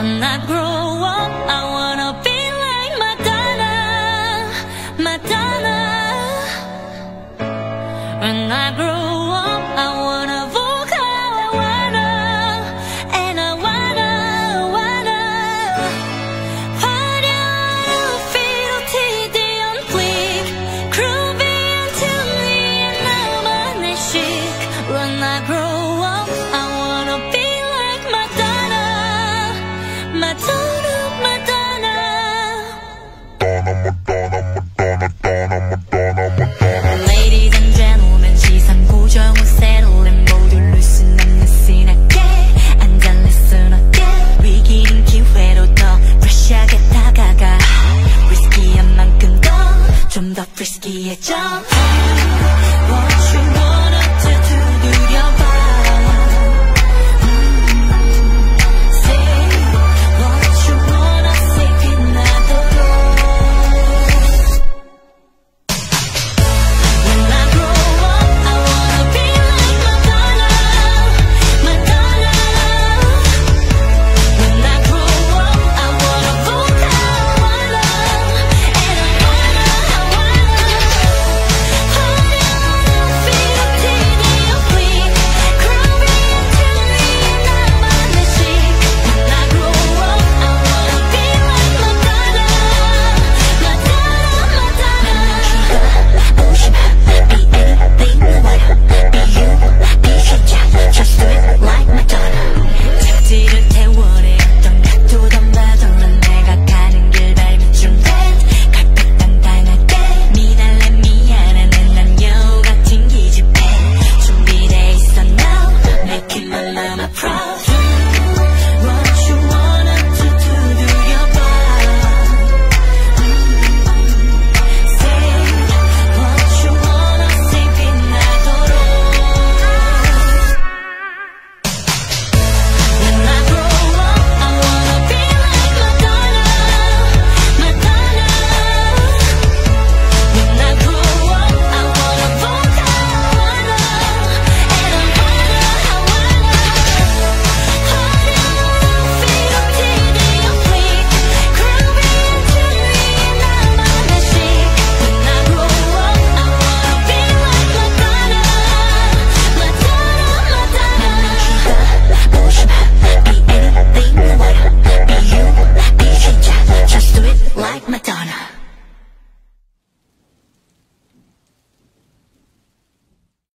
When I grow up, I frisky, a jump.